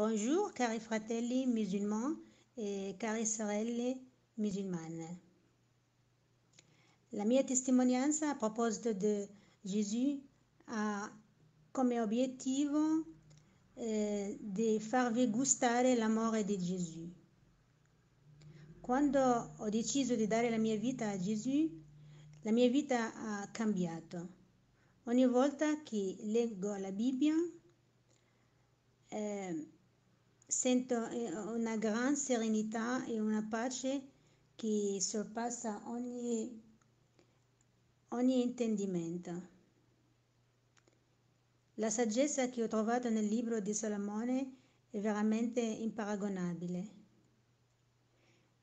Bonjour cari fratelli musulmans e care sorelle musulmane. La mia testimonianza a proposito di Gesù ha come obiettivo eh, di farvi gustare l'amore di Gesù. Quando ho deciso di dare la mia vita a Gesù, la mia vita ha cambiato. Ogni volta che leggo la Bibbia, eh, sento eh, una gran serenità e una pace che sorpassa ogni, ogni intendimento. La saggezza che ho trovato nel libro di Salomone è veramente imparagonabile.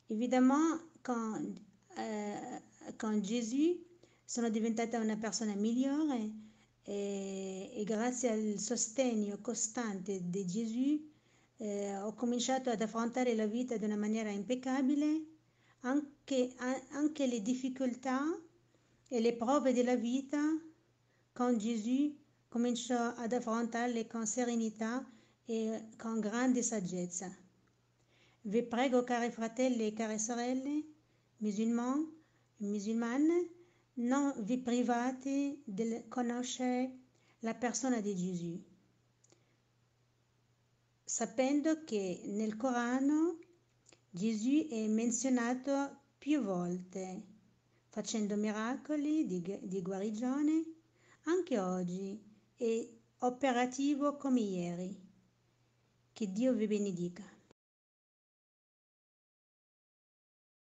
Évidemment, quand, euh, quand Gesù sono diventata una persona migliore e, e grazie al sostegno costante di Gesù eh, ho cominciato ad affrontare la vita in una maniera impeccabile, anche, anche le difficoltà e le prove della vita con Gesù cominciò ad affrontarle con serenità e con grande saggezza. Vi prego, cari fratelli e care sorelle, musulmani, musulmane, non vi private di conoscere la persona di Gesù sapendo che nel Corano Gesù è menzionato più volte, facendo miracoli di, di guarigione, anche oggi è operativo come ieri. Che Dio vi benedica.